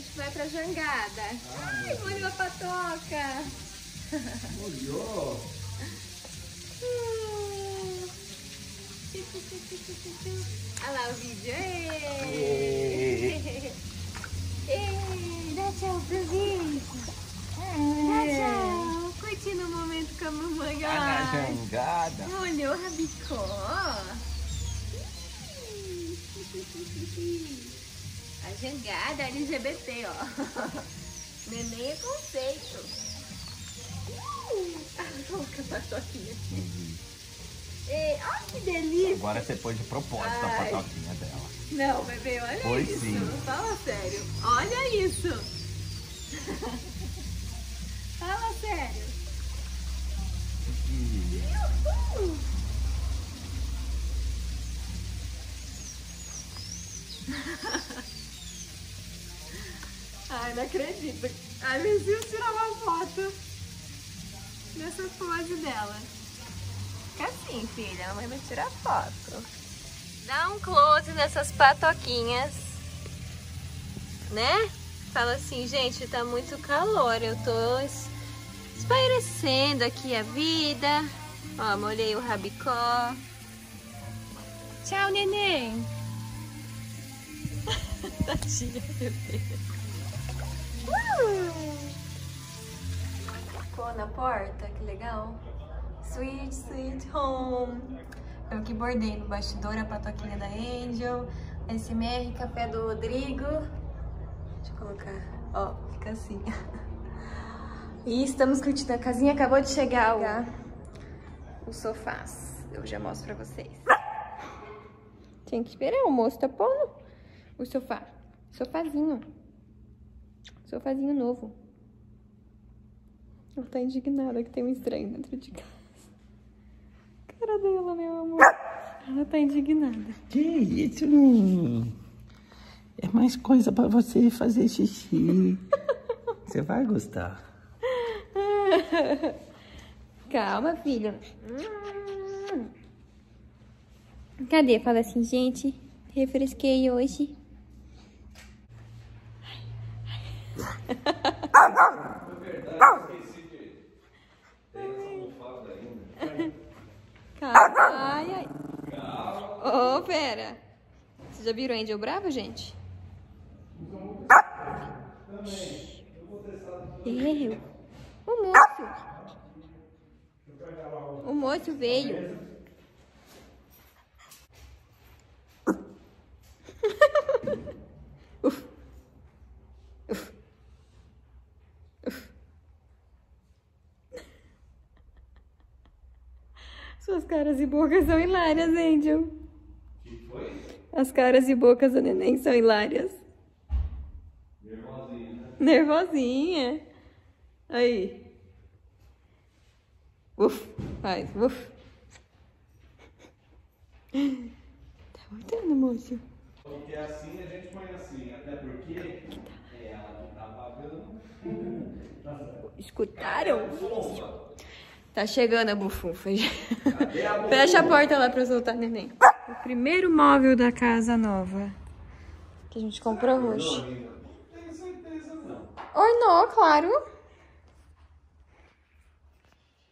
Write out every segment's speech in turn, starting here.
gente vai pra jangada. Ai, molhou a patoca. Molhou. Hum. Olha lá o vídeo. Ei. Ei, dá tchau pro vídeo. Dá tchau. Curtindo o momento com a mamãe. Tá na jangada. Molhou rabicó. A jangada LGBT, ó. Neném é conceito. A louca patoquinha. Ei, olha que delícia. Agora você pôs de propósito a Ai. patoquinha dela. Não, bebê, olha Foi isso. sim. Fala sério. Olha isso. Fala sério. Uhul. Ai, não acredito. Ai, me viu tirar uma foto nessa pose dela. Fica assim, filha. A mãe vai tirar foto. Dá um close nessas patoquinhas. Né? Fala assim, gente, tá muito calor. Eu tô es- espairecendo aqui a vida. Ó, molhei o rabicó. Tchau, neném. Tadinha, bebê. Ficou na porta, que legal. Sweet, sweet home. Eu que bordei no bastidor a patoquinha da Angel. SMR, café do Rodrigo. Deixa eu colocar. Ó, fica assim. E estamos curtindo a casinha. Acabou de chegar o, os sofás. Eu já mostro pra vocês. Tinha que esperar, o moço tá pondo o sofá. Sofazinho. Sofazinho novo. Ela tá indignada que tem um estranho dentro de casa. Cara dela, meu amor. Ela tá indignada. Que isso? É mais coisa pra você fazer xixi. Você vai gostar. Calma, filho. Cadê? Fala assim, gente. Refresquei hoje. Calma. Ai, ai. Ô, pera. Vocês já viram Angel bravo, gente? Eu. O moço. O moço veio. Caras e bocas são hilárias, Angel. que foi? As caras e bocas do neném são hilárias. Nervosinha, né? Nervosinha. Aí. Uf, faz, uf. Tá voltando, moço. Porque assim a gente põe assim, até porque é ela que tá pagando. Escutaram? Tá chegando a bufunfa. Cadê a Fecha a porta lá pra eu soltar neném. O primeiro móvel da casa nova. Que a gente comprou hoje. Não tenho certeza não. Ornou, claro.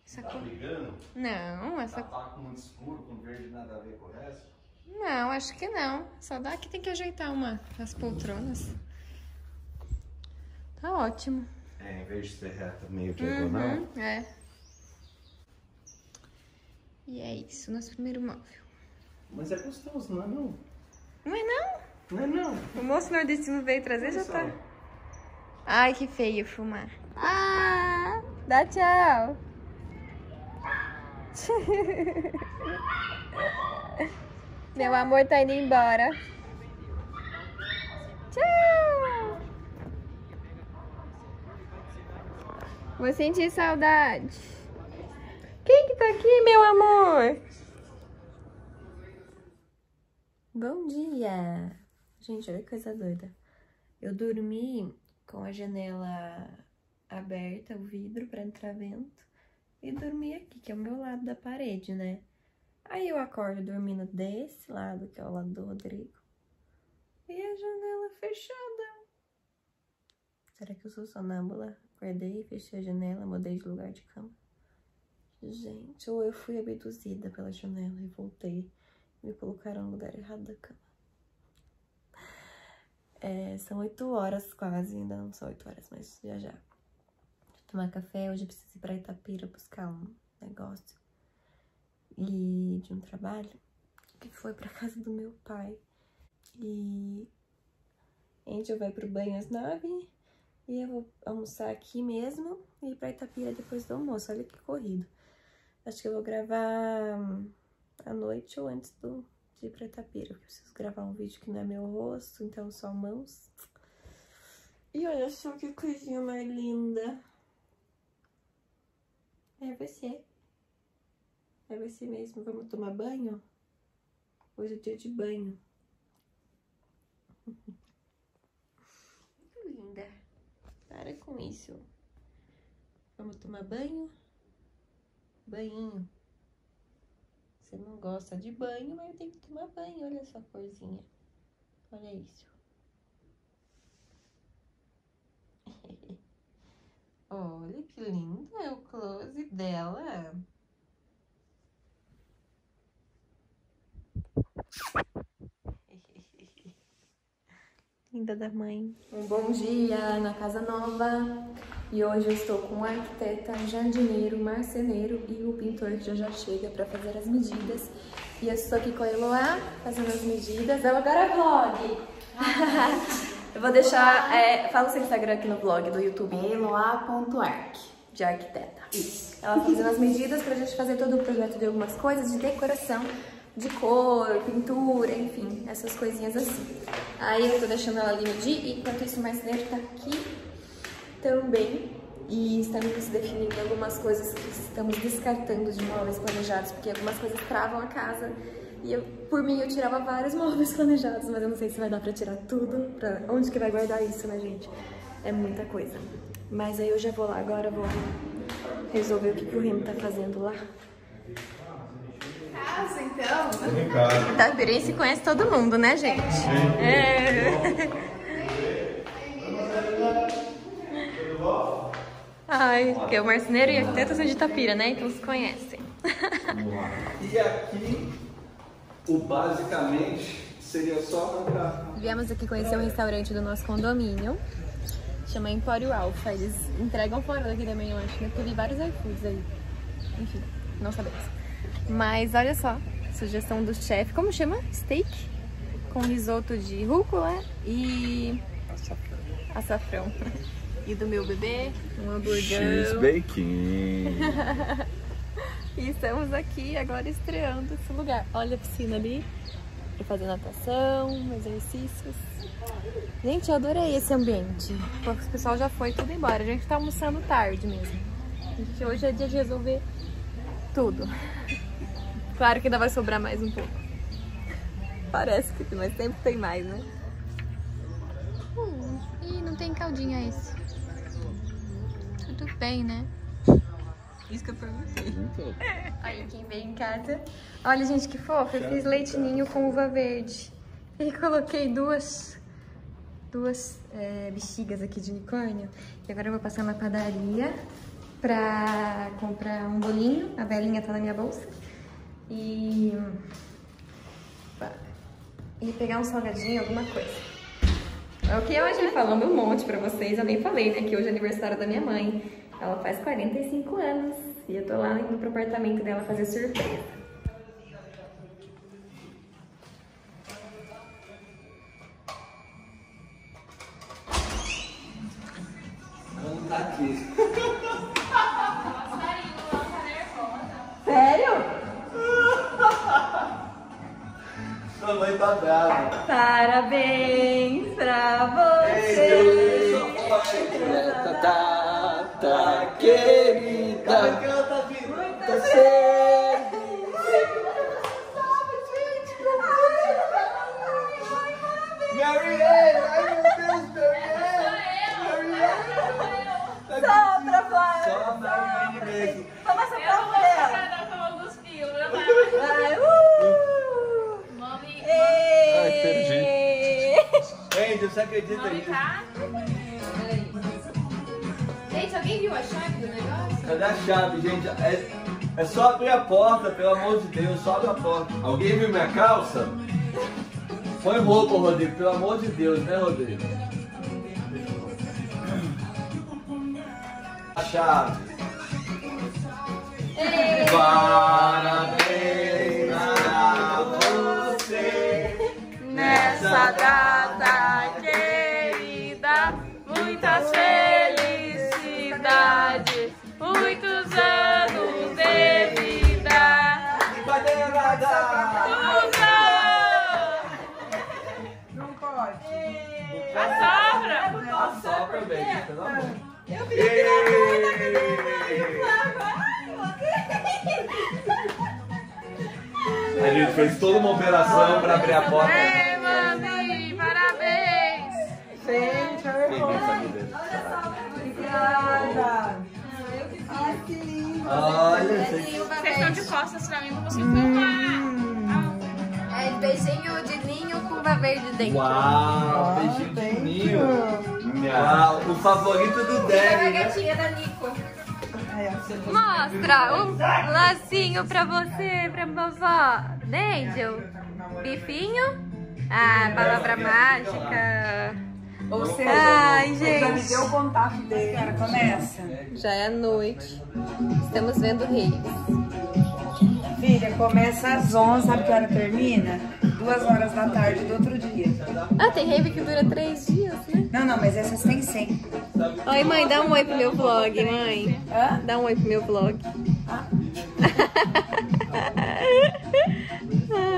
Essa Tá cor... brigando? Não, essa Tá com muito escuro, com verde nada a ver com o resto? Não, acho que não. Só dá que tem que ajeitar uma as poltronas. Tá ótimo. É, em vez de ser reta meio diagonal. Uhum, é. E é isso, nosso primeiro móvel. Mas é gostoso, não é não? Não é não? Não é não. O moço nordestino veio trazer, já Olha tá. só. Ai, que feio fumar. Ah, dá tchau. Meu amor tá indo embora. Tchau. Vou sentir saudade. Tá aqui, meu amor? Bom dia. Gente, olha que coisa doida. Eu dormi com a janela aberta, o vidro para entrar vento, e dormi aqui, que é o meu lado da parede, né? Aí eu acordo dormindo desse lado, que é o lado do Rodrigo, e a janela fechada. Será que eu sou sonâmbula? Acordei, fechei a janela, mudei de lugar de cama. Gente, ou eu fui abduzida pela janela e voltei. Me colocaram no lugar errado da cama. É, são oito horas quase, ainda não são oito horas, mas já já. Vou tomar café, hoje preciso ir pra Itapira buscar um negócio. E de um trabalho que foi pra casa do meu pai. E Angel vai pro banho às nove e eu vou almoçar aqui mesmo e ir pra Itapira depois do almoço. Olha que corrido. Acho que eu vou gravar hum, à noite ou antes do, de ir pra Itapira. Porque eu preciso gravar um vídeo que não é meu rosto, então só mãos. E olha só que coisinha mais linda. É você. É você mesmo. Vamos tomar banho? Hoje é dia de banho. Muito linda. Para com isso. Vamos tomar banho? Banhinho. Você não gosta de banho, mas tem que tomar banho. Olha essa corzinha. Olha isso. Olha que lindo é o close dela. Linda da mãe. Um bom dia na casa nova. E hoje eu estou com o arquiteta, jardineiro, marceneiro e o pintor que já já chega para fazer as medidas. E eu estou aqui com a Eloá fazendo as medidas. Ela agora é vlog. eu vou deixar, é, fala o seu Instagram aqui no vlog do YouTube. Eloá.arc. De arquiteta. Isso. Ela fazendo as medidas pra gente fazer todo o projeto de algumas coisas de decoração, de cor, pintura, enfim, essas coisinhas assim. Aí eu tô deixando ela ali medir, enquanto isso o marceneiro tá aqui também. E estamos definindo algumas coisas que estamos descartando de móveis planejados, porque algumas coisas travam a casa. E eu, por mim, eu tirava vários móveis planejados, mas eu não sei se vai dar pra tirar tudo. Pra onde que vai guardar isso, né, gente? É muita coisa. Mas aí eu já vou lá agora, vou resolver o que, que o Remo tá fazendo lá. Casa, então. Em casa. Itapirense conhece todo mundo, né, gente? É. Ai, porque o marceneiro e arquiteto são de Itapira, né? Então se conhecem. E aqui, o basicamente seria só arrancar. Viemos aqui conhecer um restaurante do nosso condomínio. Chama Empório Alfa. Eles entregam fora daqui também, eu acho, né? Porque eu vi vários iFoods aí. Enfim, não sabemos. Mas olha só, sugestão do chefe. Como chama? Steak? Com risoto de rúcula e açafrão. E do meu bebê, um hamburgão. bacon. E estamos aqui agora estreando esse lugar. Olha a piscina ali para fazer natação, exercícios. Gente, eu adorei esse ambiente. O pessoal já foi tudo embora. A gente tá almoçando tarde mesmo. A gente, hoje é dia de resolver tudo. Claro que ainda vai sobrar mais um pouco. Parece que mas sempre tem mais, né? Hum, ih, não tem caldinha esse. Bem, né? Isso que eu perguntei. Olha quem veio em casa. Olha, gente, que fofa. Eu fiz leitinho com uva verde. E coloquei duas, duas é, bexigas aqui de unicórnio. E agora eu vou passar na padaria pra comprar um bolinho. A velinha tá na minha bolsa. E... E pegar um salgadinho, alguma coisa. É o que eu hoje falando um monte pra vocês. Eu nem falei, né? Que hoje é aniversário da minha mãe. Ela faz 45 anos. E eu tô lá indo pro apartamento dela fazer surpresa. Vamos tá aqui. Sério? Sua mãe tá brava. Parabéns pra você! Tá, tá, querida. tá vindo? Tá certo. Mary Ann! Ai, meu Deus, Mary Ann! Mary Ann! Sopra, Flávia! Só a Mary Ann mesmo. Toma essa prova dela! Vai, uh! Ai, perdi. Angel, você acredita nisso? Alguém viu a chave do negócio? Cadê a chave, gente? É, é só abrir a porta, pelo amor de Deus, só abre a porta. Alguém viu minha calça? Põe roupa, Rodrigo, pelo amor de Deus, né, Rodrigo? A chave. Parabéns pra você Nessa data pelo amor. Eu A gente fez toda uma operação pra abrir a porta. Ei, mami, parabéns! Gente, olha Ninguém sabe dele. Obrigada. Ai, que lindo. Olha, gente. Vocês estão de costas pra mim, não consigo filmar. É beijinho de ninho com uva verde dentro. Uau, beijinho de ninho. Uau, o favorito do Derry, né? gatinha da Nico. Ó, você Mostra um lacinho pra você, pra vovó. Angel, bifinho. Ah, palavra mágica. Ou seja, Ai, ele já me gente. deu o contato dele. Cara, começa. Já é noite. Estamos vendo reis. Filha, começa às 11, sabe que hora termina? Duas horas da tarde do outro dia. Ah, tem rave que dura três dias, né? Não, não, mas essas tem 100. Oi, mãe, dá um oi pro meu vlog, mãe. Hã? Dá um oi pro meu vlog.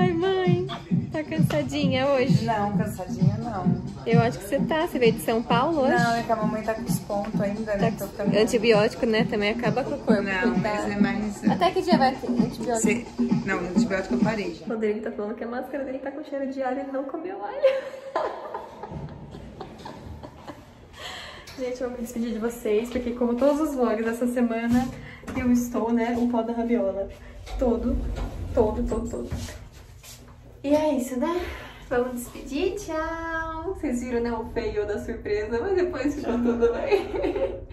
Ai, mãe. Tá cansadinha hoje? Não, cansadinha. Eu acho que você tá. Você veio de São Paulo hoje? Não, é que a mamãe tá com os pontos ainda, né? Tô ficando... Antibiótico, né? Também acaba com o corpo. Não, mas é mais... Até que dia vai ter antibiótico? Você... Não, antibiótico eu parei já. O Rodrigo tá falando que a máscara dele tá com cheiro de alho e ele não comeu alho. Gente, eu vou me despedir de vocês, porque como todos os vlogs dessa semana, eu estou, né, o pó da rabiola. Todo, todo, todo, todo. E é isso, né? Vamos despedir, tchau. Vocês viram, né, o feio da surpresa, mas depois ficou tudo bem.